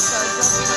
So